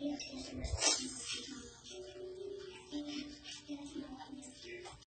Yeah.